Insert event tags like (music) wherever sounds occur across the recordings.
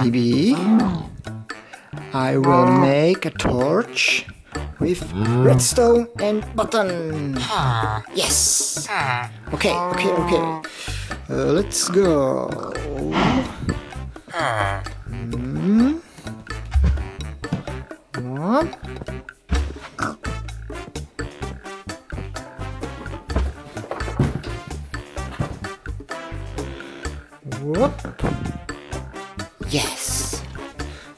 Maybe I will make a torch with redstone and button. Yes. Okay, okay, okay. Uh, let's go. Hmm. One. Whoop. Yes.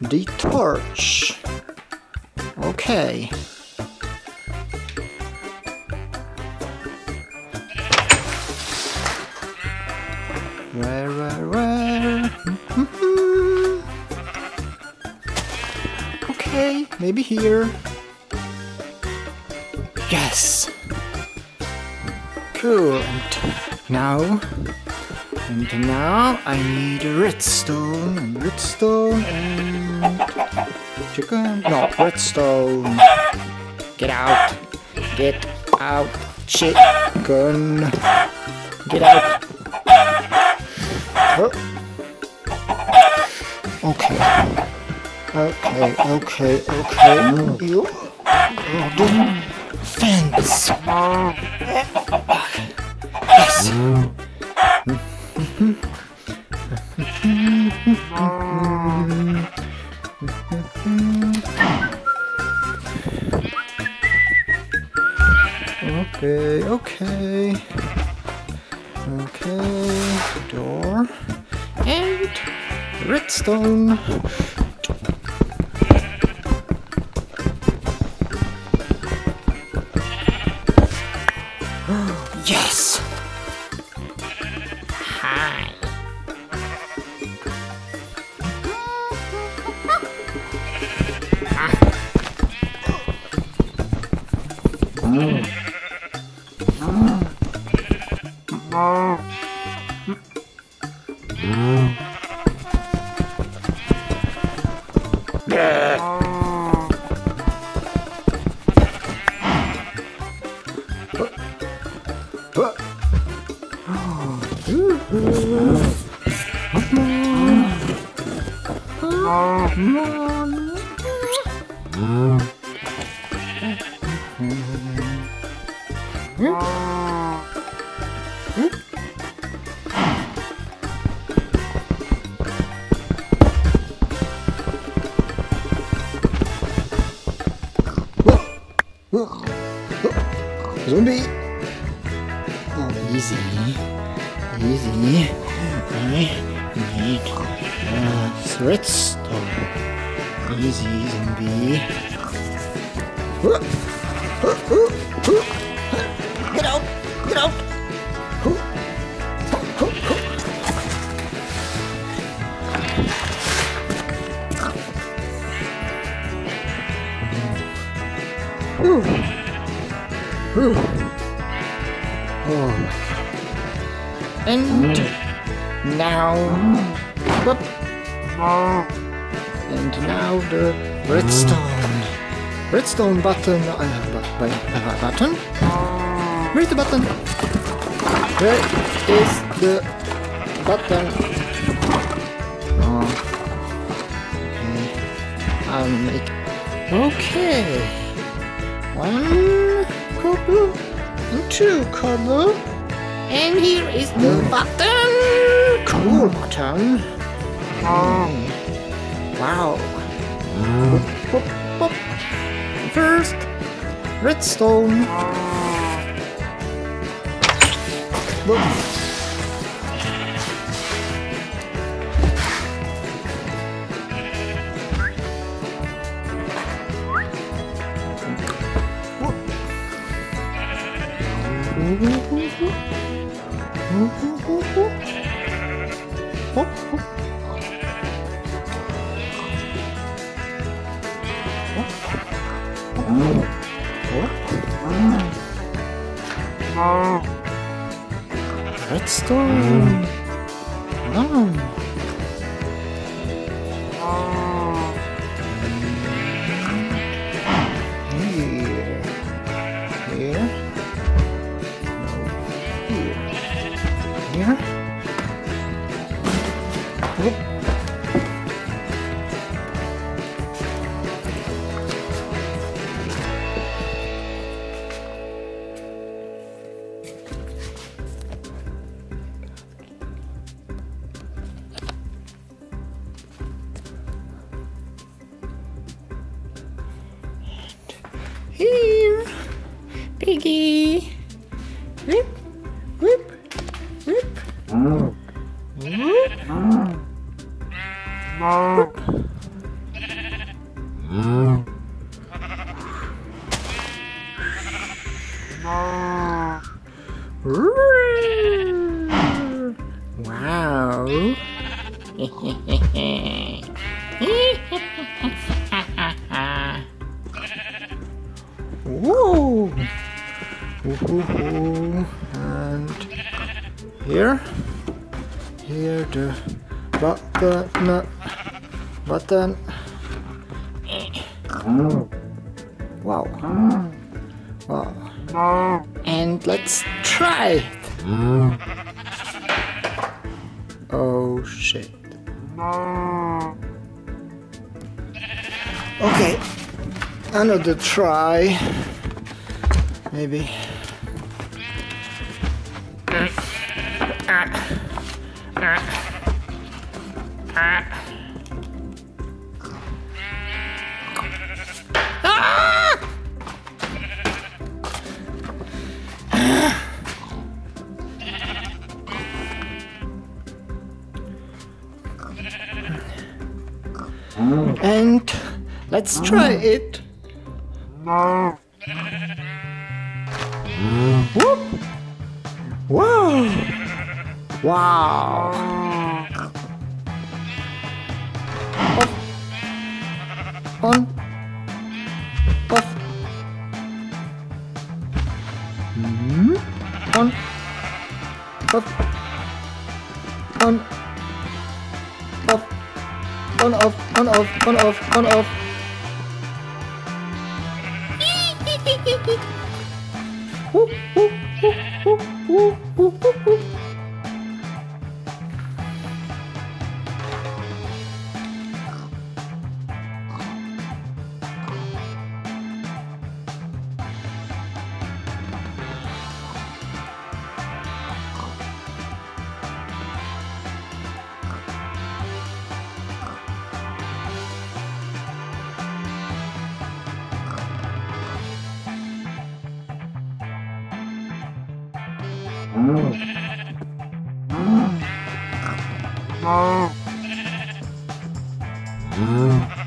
The torch. Okay. Where, where, where? Mm-hmm. okay, maybe here. Yes. Cool. And now, and now I need a redstone and redstone and chicken. No, redstone. Get out. Get out. Chicken. Get out. Okay. Okay, okay, okay. You. Fence. Yes. Okay, okay. Okay, door. And redstone. (gasps) yes! Zombie! Oh, easy. Easy. Uh, redstone. Easy, zombie. Get out! Get out! Oh my god. And now. And now the redstone. Redstone button. Uh, bu- bu- uh, button. Where's the button? Where is the button? Oh. Okay. I'll make. Okay. One cobble and two cobble. And here is the button. Cool button. Mm. Wow. Boop, boop, boop. First, redstone. Oh. Here. Here. Piggy. Whip. Whip. Whip. Whoop. Wow. (laughs) here, here the button, button. Wow. Wow. And let's try it. Oh shit. Okay, another try. Maybe. And let's try it. Whoop! Wow! Off. On. Off. Hmm. On. Off. On. Off. On off. On off. On off. On off. Whoop, whoop, whoop, whoop, whoop, whoop, whoop, whoop. Mm.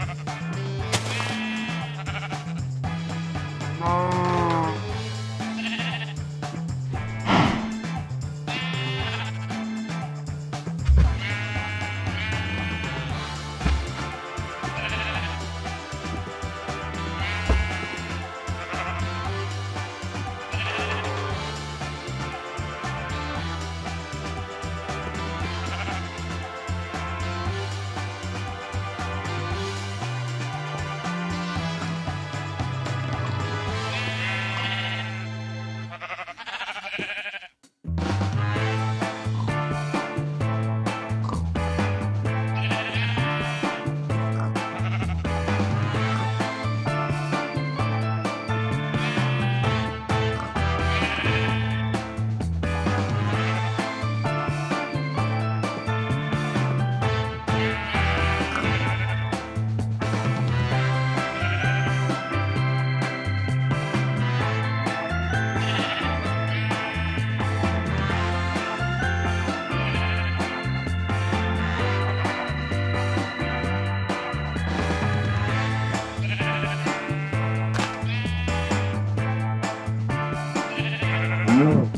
know.